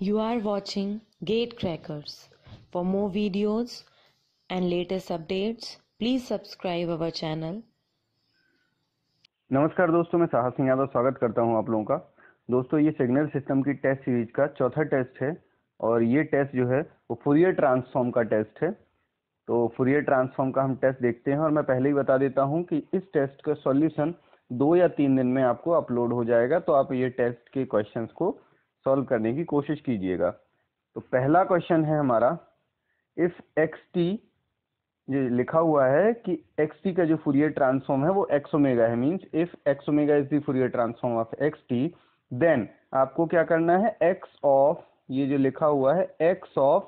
You are watching Gatecrackers. For more videos and latest updates, please subscribe our channel. नमस्कार दोस्तों मैं साहस सिंह यादव स्वागत करता हूँ आप लोगों का दोस्तों ये सिग्नल सिस्टम की टेस्ट सीरीज़ का चौथा टेस्ट है और ये टेस्ट जो है वो फुरियर ट्रांसफॉर्म का टेस्ट है तो फुरियर ट्रांसफॉर्म का हम टेस्ट देखते हैं और मैं पहले ही बता देता हूँ कि इस टेस्ट का सॉल्यूशन दो या तीन दिन में आपको अपलोड हो जाएगा तो आप ये टेस्ट के क्वेश्चंस को सॉल्व करने की कोशिश कीजिएगा। तो पहला क्वेश्चन है हमारा इफ़ एक्स टी ये लिखा हुआ है कि एक्स टी का जो फुरियर ट्रांसफॉर्म है वो एक्स ओमेगा है means if X omega is the Fourier transform of X T then आपको क्या करना है? एक्स ऑफ़ ये जो लिखा हुआ है X of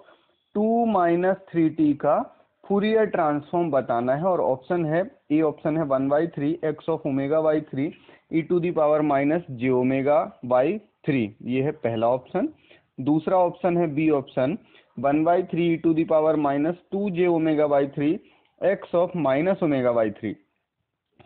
two minus three T का फुरियर ट्रांसफॉर्म बताना है, और ऑप्शन है ए ऑप्शन है one by three X of omega by three E to the power minus J omega by three ये है पहला ऑप्शन दूसरा ऑप्शन है B option one by three to the power minus two J omega by three X of minus omega by three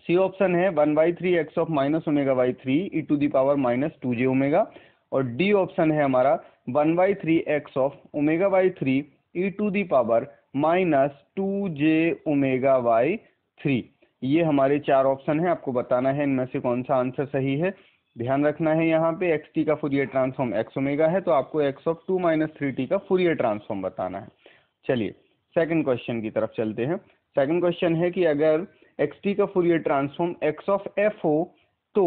C option है one by three X of minus omega by three E to the power minus two J omega और D option है हमारा one by three X of omega by three E to the power minus two J omega by three ये हमारे चार option है, आपको बताना है इनमें से कौन सा आंसर सही है। ध्यान रखना है यहाँ पे एक्स टी का फुरियर ट्रांसफॉर्म एक्स ओमेगा है तो आपको X of two minus three T का फुरियर ट्रांसफॉर्म बताना है। चलिए सेकंड क्वेश्चन की तरफ़ चलते हैं। सेकंड क्वेश्चन है कि अगर एक्स टी का Fourier transform X of F हो तो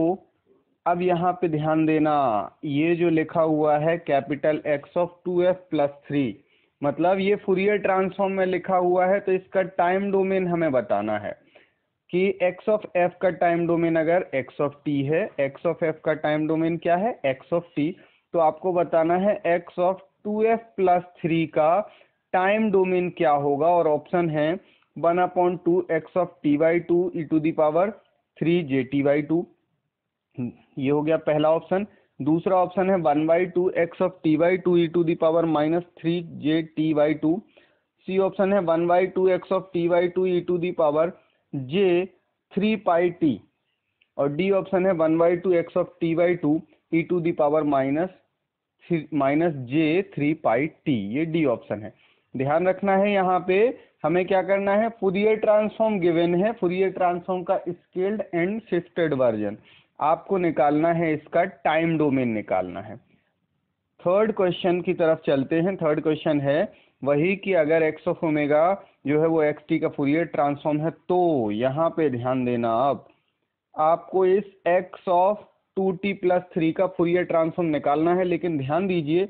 अब यहाँ पे ध्यान देना, ये जो लिखा हुआ है capital X of two F plus three मतलब ये फुरियर ट्रांसफॉर्म में लिखा हुआ है तो इसका टाइम डोमेन हमें बताना है। कि x ऑफ़ f का टाइम डोमेन अगर x ऑफ़ t है, x ऑफ़ f का टाइम डोमेन क्या है? x of t. तो आपको बताना है x of 2f plus three का टाइम डोमेन क्या होगा? और ऑप्शन है one upon two X of T by two E to the power three J T by two ये हो गया पहला ऑप्शन दूसरा ऑप्शन है one by two X of T by two E to the power minus three J T by two C option है one by two X of T by two E to the power J three pi T और D option है one by two X of T by two E to the power minus minus J three pi T ये D option है। ध्यान रखना है यहाँ पे, हमें क्या करना है? फुरियर ट्रांसफॉर्म गिवन है। फुरियर ट्रांसफॉर्म का स्केल्ड एंड शिफ्टेड वर्जन आपको निकालना है इसका टाइम डोमेन निकालना है। थर्ड क्वेश्चन की तरफ़ चलते हैं। थर्ड क्वेश्चन है वही कि अगर एक्स ऑफ़ ओमेगा जो है वो एक्स टी का फुरियर ट्रांसफॉर्म है तो यहाँ पे ध्यान देना अब, आपको इस X of two T plus three का फुरियर ट्रांसफॉर्म निकालना है, लेकिन ध्यान दीजिए,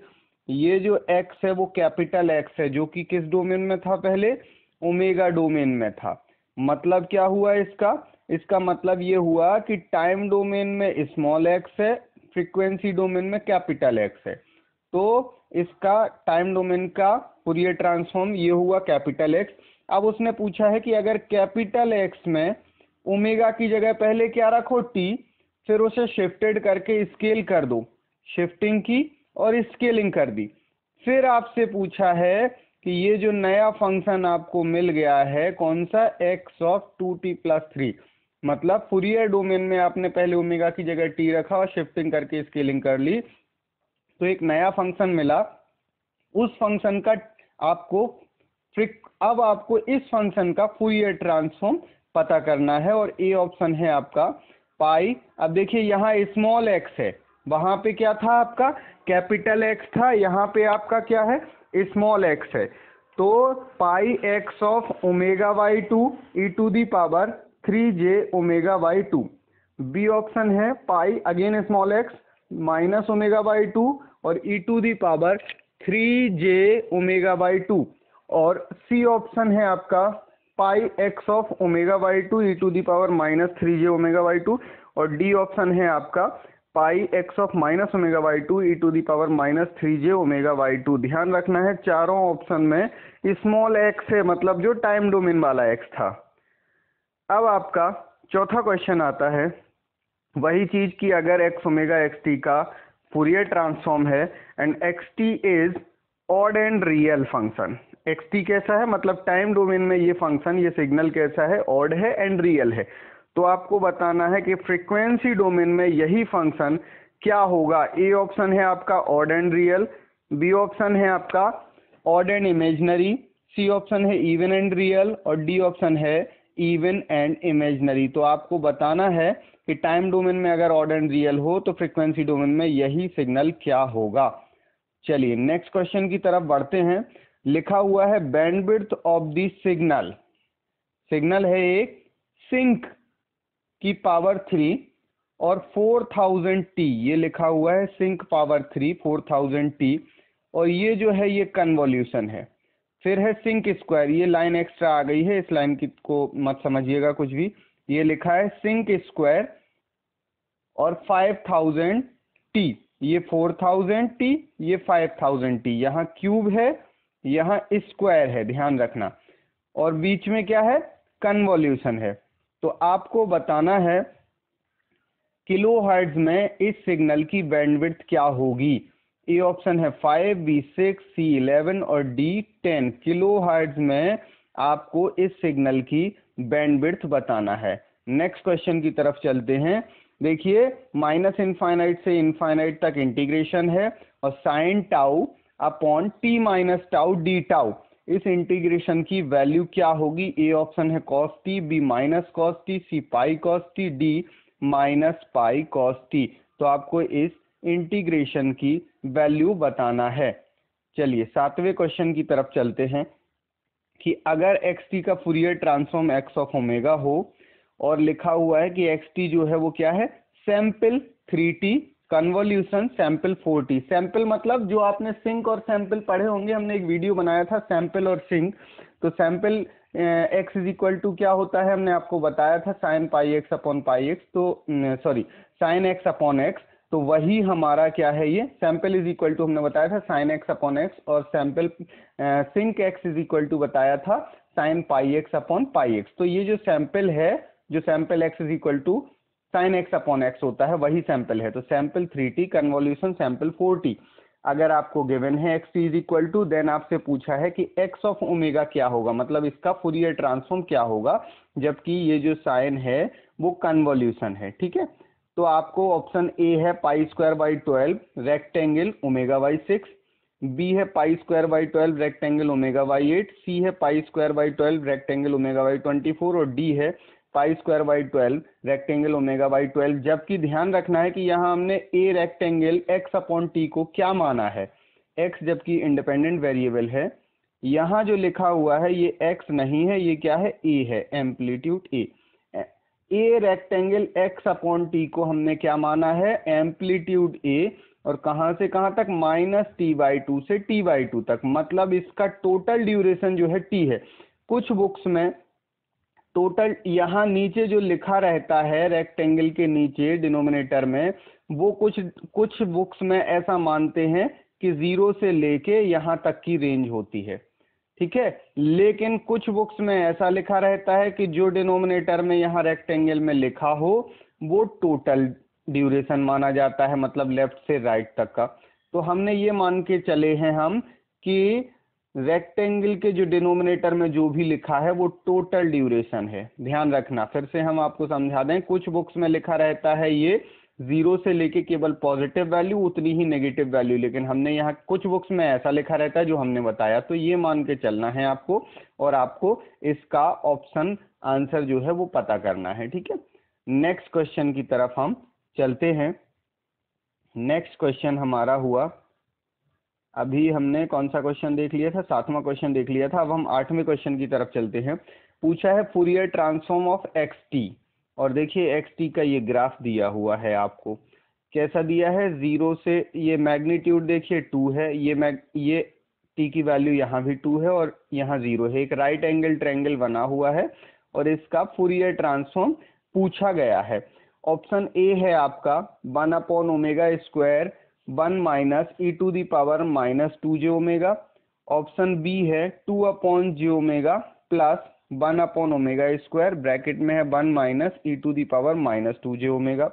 ये जो एक्स है वो कैपिटल एक्स है, जो कि किस डोमेन में था पहले? ओमेगा डोमेन में था। मतलब क्या हुआ इसका? इसका मतलब ये हुआ कि टाइम डोमेन में स्मॉल एक्स है फ्रीक्वेंसी डोमेन में कैपिटल एक्स है। तो इसका टाइम डोमेन का फुरियर ट्रांसफॉर्म ये हुआ कैपिटल एक्स अब उसने पूछा है कि अगर कैपिटल एक्स में ओमेगा की जगह पहले क्या रखो? टी फिर उसे शिफ्टेड करके स्केल कर दो। शिफ्टिंग की और स्केलिंग कर दी। फिर आपसे पूछा है कि ये जो नया फ़ंक्शन आपको मिल गया है, कौन सा? X of two T plus three मतलब फुरियर डोमेन में आपने पहले ओमेगा की जगह टी रखा और शिफ्टिंग करके स्केलिंग कर ली। तो एक नया फ़ंक्शन मिला। उस फ़ंक्शन का आपको अब आपको इस फ़ंक्शन का फुरियर ट्रांसफॉर्म पता करना है और ए ऑप्शन है आपका पाई अब देखिए यहाँ स्मॉल एक्स है। वहाँ पे क्या था आपका? कैपिटल एक्स था। यहाँ पे आपका क्या है? स्मॉल एक्स है। तो pi X of omega by two E to the power three J omega by two B option है pi again small X minus omega by two और E to the power three J omega by two. और C option है आपका pi X of omega by two E to the power minus three J omega by two. और D option है आपका pi X of minus omega by two E to the power minus three J omega by two. ध्यान रखना है, चारों option में small X है मतलब जो टाइम डोमेन वाला एक्स था। अब आपका चौथा क्वेश्चन आता है, वही चीज़ कि अगर एक्स ओमेगा एक्स टी का फुरियर ट्रांसफॉर्म है and X T is odd and real function X T कैसा है? मतलब टाइम डोमेन में ये फ़ंक्शन ये सिग्नल कैसा है? ऑड है एंड रियल है। तो आपको बताना है कि फ्रीक्वेंसी डोमेन में यही फ़ंक्शन क्या होगा? ए ऑप्शन है आपका odd and real B option है आपका odd and imaginary C option है इवन एंड रियल और डी ऑप्शन है इवन एंड इमेजनरी तो आपको बताना है कि टाइम डोमेन में अगर ऑड एंड रियल हो तो फ्रिक्वेंसी डोमेन में यही सिग्नल क्या होगा? चलिए नेक्स्ट क्वेश्चन की तरफ़ बढ़ते हैं। लिखा हुआ है bandwidth of the signal signal है एक सिंक की पावर थ्री और 4000 टी ये लिखा हुआ है सिंक पावर थ्री 4000 टी और ये जो है, ये कन्वोल्यूशन है। फिर है सिंक स्क्वायर। ये लाइन एक्स्ट्रा आ गई है, इस लाइन की को मत समझिएगा कुछ भी। ये लिखा है सिंक स्क्वायर और 5000 टी। ये 4000 टी, ये 5000 टी। यहाँ क्यूब है, यहाँ स्क्वायर है, ध्यान रखना। और बीच में क्या है? कन्वोल्यूशन है। तो आपको बताना है किलो हर्ट्ज में इस सिग्नल की बैंडविड्थ क्या होगी? ए ऑप्शन है five, B six, C eleven और डी टेन। किलो हर्ट्ज में आपको इस सिग्नल की बैंडविड्थ बताना है। नेक्स्ट क्वेश्चन की तरफ़ चलते हैं। देखिए, माइनस इनफाइनाइट से इनफाइनाइट तक इंटीग्रेशन है और sine tau upon T minus tau D tau. इस इंटीग्रेशन की वैल्यू क्या होगी? ए ऑप्शन है cos T, B minus cos T, C pi cos T, D minus pi cos T. तो आपको इस इंटीग्रेशन की वैल्यू बताना है। चलिए, सातवें क्वेश्चन की तरफ़ चलते हैं कि अगर एक्स टी का Fourier transform X of omega हो और लिखा हुआ है कि एक्स टी जो है वो क्या है? Sample three T convolution sample four T sample मतलब जो आपने सिंक और सैंपल पढ़े होंगे, हमने एक वीडियो बनाया था सैंपल और सिंक तो sample X is equal to क्या होता है? हमने आपको बताया था sine pi X upon pi X तो sorry sine X upon X तो वही हमारा क्या है ये? सैंपल इज़ इक्वल टू हमने बताया था साइन एक्स अपॉन एक्स और sample sinc X is equal to बताया था sine pi X upon pi X तो ये जो सैंपल है, जो sample X is equal to sine X upon X होता है, वही सैंपल है। तो sample three T convolution sample four T अगर आपको गिवन है X is equal to then आपसे पूछा है कि एक्स ऑफ़ ओमेगा क्या होगा? मतलब इसका फुरियर ट्रांसफॉर्म क्या होगा? जबकि ये जो साइन है, वो कन्वोल्यूशन है, ठीक है? तो आपको ऑप्शन ए है pi square by twelve rectangle omega by six B है pi square by twelve rectangle omega by eight C है pi square by twelve rectangle omega by twenty four और डी है pi square by twelve rectangle omega by twelve जबकि ध्यान रखना है कि यहाँ हमने A rectangle X upon T को क्या माना है? एक्स जबकि इंडिपेंडेंट वेरिएबल है। यहाँ जो लिखा हुआ है, ये एक्स नहीं है, ये क्या है? ए है amplitude A A rectangle X upon T को हमने क्या माना है? एम्पलीट्यूड ए और कहाँ से कहाँ तक? माइनस टी बाई टू से टी बाई टू तक। मतलब इसका टोटल ड्यूरेशन जो है टी है। कुछ बुक्स में टोटल यहाँ नीचे जो लिखा रहता है रेक्टेंगल के नीचे डिनोमिनेटर में, वो कुछ कुछ बुक्स में ऐसा मानते हैं कि ज़ीरो से लेके यहाँ तक की रेंज होती है। ठीक है? लेकिन कुछ बुक्स में ऐसा लिखा रहता है कि जो डिनोमिनेटर में यहाँ रेक्टेंगल में लिखा हो, वो टोटल ड्यूरेशन माना जाता है मतलब लेफ़्ट से राइट तक का। तो हमने ये मान के चले हैं हम कि रेक्टेंगल के जो डिनोमिनेटर में जो भी लिखा है, वो टोटल ड्यूरेशन है। ध्यान रखना। फिर से हम आपको समझा दें, कुछ बुक्स में लिखा रहता है ये ज़ीरो से लेके केवल पॉजिटिव वैल्यू उतनी ही नेगेटिव वैल्यू लेकिन हमने यहाँ कुछ बुक्स में ऐसा लिखा रहता है जो हमने बताया। तो ये मान के चलना है आपको और आपको इसका ऑप्शन आंसर जो है वो पता करना है, ठीक है? नेक्स्ट क्वेश्चन की तरफ़ हम चलते हैं। नेक्स्ट क्वेश्चन हमारा हुआ। अभी हमने कौन सा क्वेश्चन देख लिया था? सातवां क्वेश्चन देख लिया था। अब हम आठवें क्वेश्चन की तरफ़ चलते हैं। पूछा है Fourier transform of X T और देखिए एक्स टी का ये ग्राफ दिया हुआ है आपको। कैसा दिया है? ज़ीरो से ये मैग्नीट्यूड देखिए टू है। ये मैग ये टी की वैल्यू यहाँ भी टू है और यहाँ ज़ीरो है। एक राइट एंगल ट्रेंगल बना हुआ है और इसका फुरियर ट्रांसफॉर्म पूछा गया है। ऑप्शन ए है आपका one upon omega square one minus E to the power minus two J omega option B है two upon J omega plus one upon omega square bracket में है one minus E to the power minus two J omega.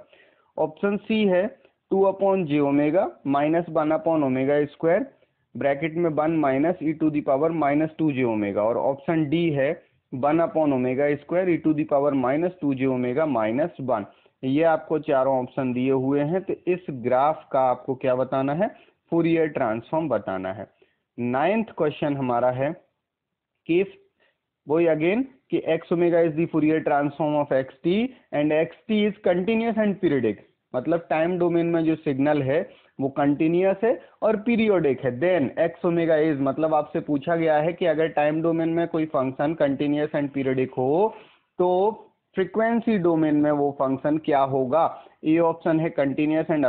Option C है two upon J omega minus one upon omega square bracket में one minus E to the power minus two J omega. और option D है one upon omega square E to the power minus two J omega minus one ये आपको चारों option दिए हुए हैं तो इस ग्राफ का आपको क्या बताना है? फूरियर ट्रांसफॉर्म बताना है। नाइन्थ क्वेश्चन हमारा है कि वही अगेन कि x omega is the Fourier transform of x t and x t is continuous and periodic मतलब टाइम डोमेन में जो सिग्नल है, वो कंटिन्यूस है और पीरियोडिक है। देन एक्स ओमेगा इज़ मतलब आपसे पूछा गया है कि अगर टाइम डोमेन में कोई फ़ंक्शन कंटिन्यूस एंड पीरियडिक हो तो फ्रीक्वेंसी डोमेन में वो फ़ंक्शन क्या होगा? ए ऑप्शन है continuous and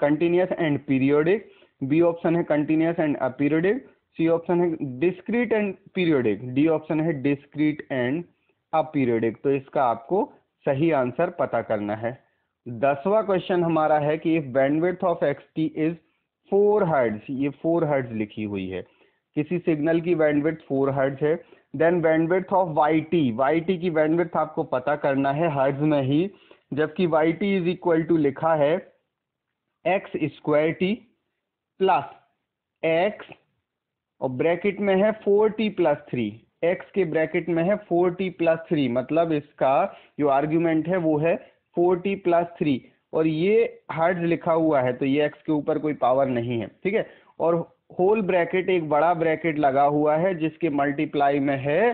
continuous and periodic B option है continuous and aperiodic C option है discrete and periodic D option है डिस्क्रीट एंड अपीरियोडिक तो इसका आपको सही आंसर पता करना है। दसवा क्वेश्चन हमारा है कि if bandwidth of x t is four hertz ये फोर हर्ट्ज लिखी हुई है। किसी सिग्नल की बैंडविड्थ फोर हर्ट्ज है then bandwidth of y t y t की बैंडविड्थ आपको पता करना है हर्ट्ज में ही, जबकि y t is equal to लिखा है x square t plus x और ब्रैकेट में है four t plus three. X के ब्रैकेट में है फोर टी प्लस थ्री। मतलब इसका जो आर्ग्यूमेंट है वो है फोर टी प्लस थ्री। और ये हर्ज लिखा हुआ है तो ये एक्स के ऊपर कोई पावर नहीं है, ठीक है? और होल ब्रैकेट एक बड़ा ब्रैकेट लगा हुआ है, जिसके मल्टीप्लाई में है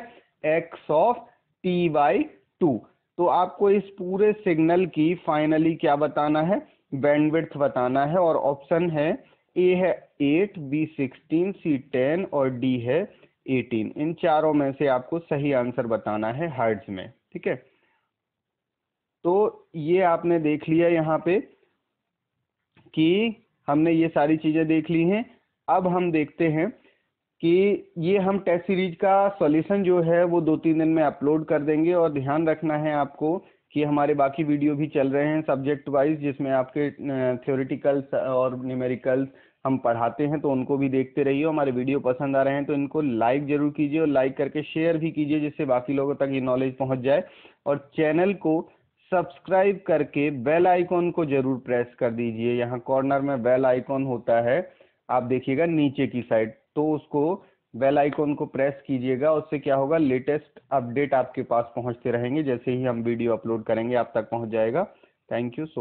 x of t by two तो आपको इस पूरे सिग्नल की फाइनली क्या बताना है? बैंडविड्थ बताना है, और ऑप्शन है ए है eight, B sixteen, C ten और डी है एटीन। इन चारों में से आपको सही आंसर बताना है हर्ट्ज में, ठीक है? तो ये आपने देख लिया यहाँ पे कि हमने ये सारी चीज़ें देख ली हैं। अब हम देखते हैं कि ये हम टेस्ट सीरीज़ का सॉल्यूशन जो है वो दो तीन दिन में अपलोड कर देंगे और ध्यान रखना है आपको कि हमारे बाकी वीडियो भी चल रहे हैं सब्जेक्ट वाइज, जिसमें आपके थ्योरेटिकल्स और न्यूमेरिकल्स हम पढ़ाते हैं तो उनको भी देखते रहिए, हमारे वीडियो पसंद आ रहे हैं तो इनको लाइक ज़रूर कीजिए और लाइक करके शेयर भी कीजिए जिससे बाकी लोगों तक ये नॉलेज पहुँच जाए। और चैनल को सब्सक्राइब करके बेल आइकॉन को ज़रूर प्रेस कर दीजिए। यहाँ कॉर्नर में बेल आइकॉन होता है, आप देखिएगा नीचे की साइड तो उसको बेल आइकॉन को प्रेस कीजिएगा, उससे क्या होगा लेटेस्ट अपडेट आपके पास पहुँचते रहेंगे, जैसे ही हम वीडियो अपलोड करेंगे, आप तक पहुँच जाएगा। Thank you so